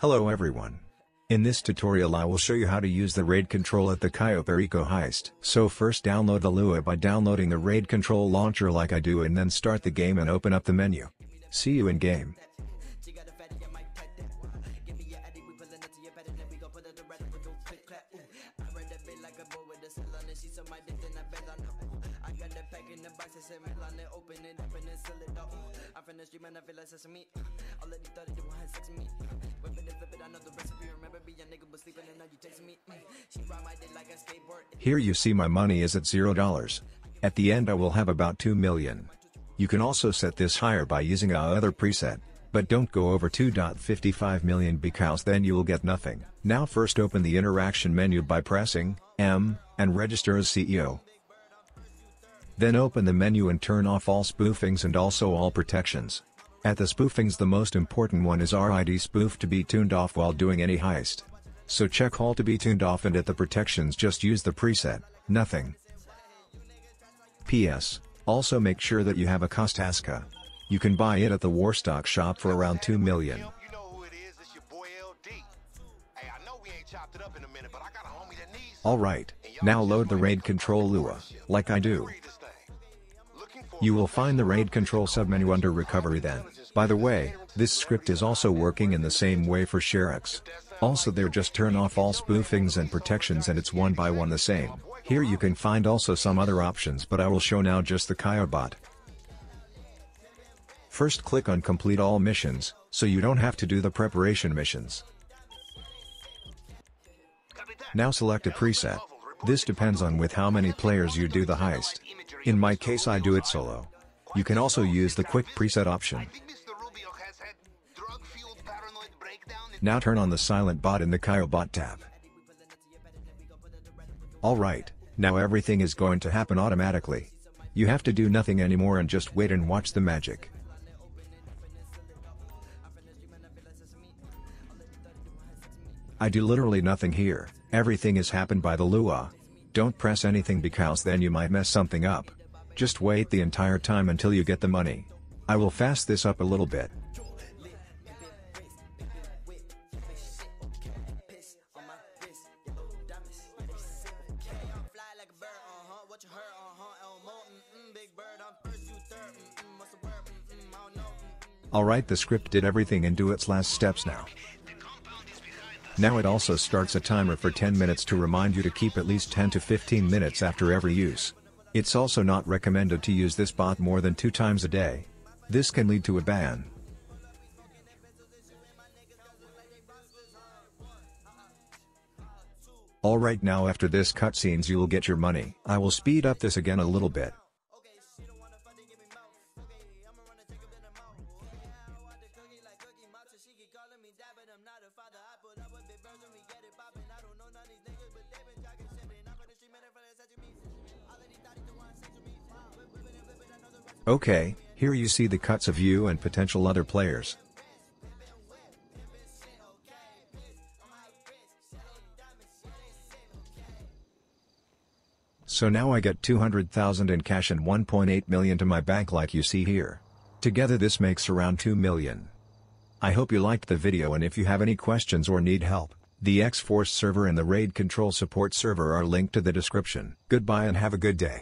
Hello everyone. In this tutorial I will show you how to use the RAID control at the Cayo Perico heist. So first download the Lua by downloading the RAID control launcher like I do and then start the game and open up the menu. See you in game. Here you see my money is at zero dollars. At the end I will have about 2 million. You can also set this higher by using a other preset. But don't go over 2.55 million because then you will get nothing. Now first open the interaction menu by pressing M and register as CEO. Then open the menu and turn off all spoofings and also all protections. At the spoofings the most important one is RID spoof to be tuned off while doing any heist. So check all to be tuned off and at the protections just use the preset, nothing. PS, also make sure that you have a Kosatka. You can buy it at the Warstock shop for around 2 million. Alright, now load the RAID control Lua, like I do. You will find the RAID control submenu under recovery then. By the way, this script is also working in the same way for ShareX. Also there just turn off all spoofings and protections and it's one by one the same. Here you can find also some other options but I will show now just the KayoBot. First click on complete all missions, so you don't have to do the preparation missions. Now select a preset. This depends on with how many players you do the heist. In my case I do it solo. You can also use the quick preset option. Now turn on the silent bot in the KayoBot tab. Alright, now everything is going to happen automatically. You have to do nothing anymore and just wait and watch the magic. I do literally nothing here, everything is happened by the Lua. Don't press anything because then you might mess something up. Just wait the entire time until you get the money. I will fast this up a little bit. Alright the script did everything and do its last steps now. Now it also starts a timer for 10 minutes to remind you to keep at least 10 to 15 minutes after every use. It's also not recommended to use this bot more than two times a day. This can lead to a ban. Alright now after this cutscenes you will get your money. I will speed up this again a little bit. Okay, here you see the cuts of you and potential other players. So now I get 200,000 in cash and 1.8 million to my bank like you see here. Together this makes around 2 million. I hope you liked the video and if you have any questions or need help, the X-Force server and the RAID control support server are linked to the description. Goodbye and have a good day.